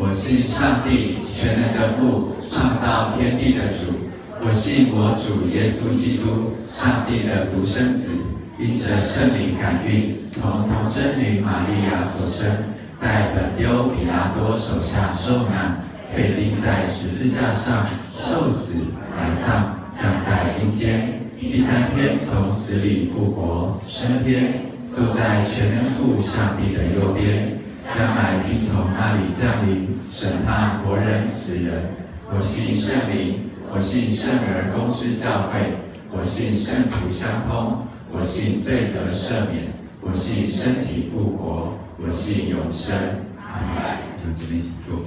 我信上帝全能的父，创造天地的主。我信我主耶稣基督，上帝的独生子，因着圣灵感孕，从童贞女玛利亚所生，在本丢比拉多手下受难，被钉在十字架上，受死、埋葬，降在阴间。第三天从死里复活，升天，坐在全能父上帝的右边，将来必从那里降临，审判活人死人。我信圣灵，我信圣而公之教会，我信圣徒相通，我信罪得赦免，我信身体复活，我信永生。阿门。请姐妹请坐。